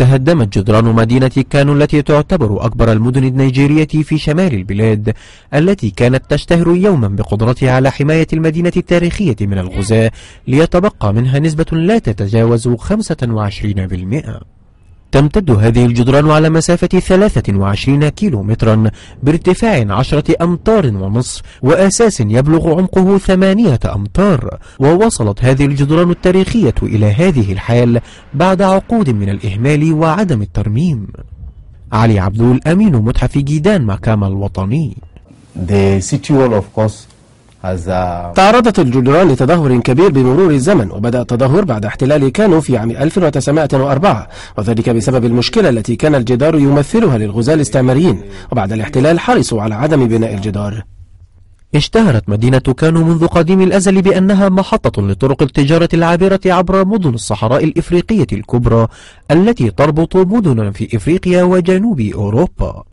تهدمت جدران مدينة كانو التي تعتبر أكبر المدن النيجيرية في شمال البلاد التي كانت تشتهر يوما بقدرتها على حماية المدينة التاريخية من الغزاة ليتبقى منها نسبة لا تتجاوز 25% تمتد هذه الجدران على مسافة 23 كيلو مترا بارتفاع 10 أمتار ونصف وأساس يبلغ عمقه 8 أمتار. ووصلت هذه الجدران التاريخية إلى هذه الحال بعد عقود من الإهمال وعدم الترميم. علي عبدول أمين متحف جيدان مكام الوطني. The city wall of course تعرضت الجدران لتدهور كبير بمرور الزمن وبدأ التدهور بعد احتلال كانو في عام 1904 وذلك بسبب المشكلة التي كان الجدار يمثلها للغزاة الاستعماريين وبعد الاحتلال حرصوا على عدم بناء الجدار. اشتهرت مدينة كانو منذ قديم الأزل بأنها محطة لطرق التجارة العابرة عبر مدن الصحراء الإفريقية الكبرى التي تربط مدنا في إفريقيا وجنوب أوروبا.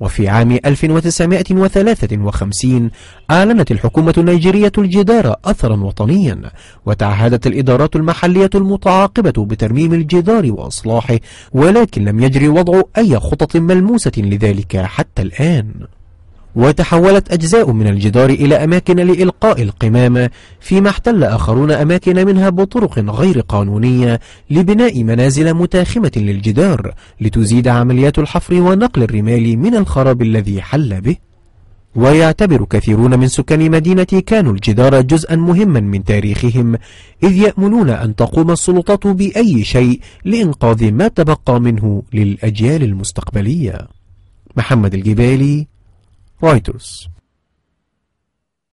وفي عام 1953 أعلنت الحكومة النيجيرية الجدار أثرا وطنيا وتعهدت الإدارات المحلية المتعاقبة بترميم الجدار وإصلاحه ولكن لم يجري وضع أي خطط ملموسة لذلك حتى الآن. وتحولت أجزاء من الجدار إلى أماكن لإلقاء القمامة فيما احتل آخرون أماكن منها بطرق غير قانونية لبناء منازل متاخمة للجدار لتزيد عمليات الحفر ونقل الرمال من الخراب الذي حل به. ويعتبر كثيرون من سكان مدينة كانوا الجدار جزءا مهما من تاريخهم إذ يأملون أن تقوم السلطات بأي شيء لإنقاذ ما تبقى منه للأجيال المستقبلية. محمد الجبالي Reuters.